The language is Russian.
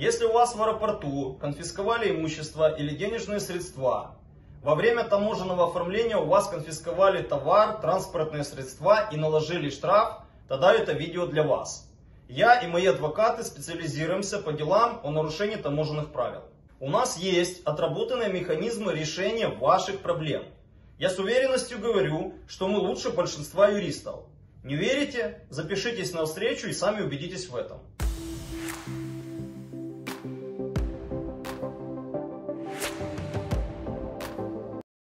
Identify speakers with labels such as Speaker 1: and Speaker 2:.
Speaker 1: Если у вас в аэропорту конфисковали имущество или денежные средства, во время таможенного оформления у вас конфисковали товар, транспортные средства и наложили штраф, тогда это видео для вас. Я и мои адвокаты специализируемся по делам о нарушении таможенных правил. У нас есть отработанные механизмы решения ваших проблем. Я с уверенностью говорю, что мы лучше большинства юристов. Не верите? Запишитесь на встречу и сами убедитесь в этом.